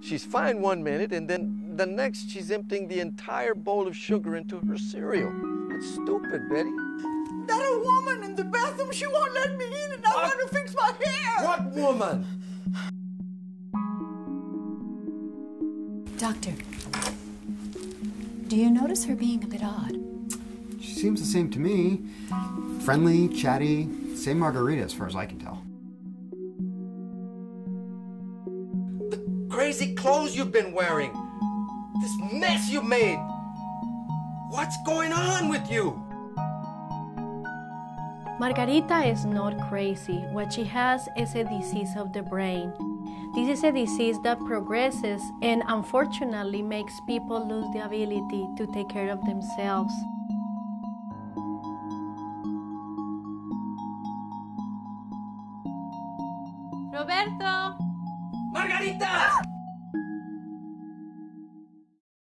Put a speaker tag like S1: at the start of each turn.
S1: She's fine one minute, and then the next she's emptying the entire bowl of sugar into her cereal. It's stupid, Betty.
S2: That a woman in the bathroom, she won't let me in, and I
S1: What?
S2: want to fix my hair.
S1: What woman?
S3: Doctor, do you notice her being a bit odd?
S4: She seems the same to me. Friendly, chatty, same margarita as far as I can tell.
S1: Crazy clothes you've been wearing. This mess you made. What's going on with you?
S5: Margarita is not crazy. What she has is a disease of the brain. This is a disease that progresses and unfortunately makes people lose the ability to take care of themselves. Roberto!
S1: Margarita!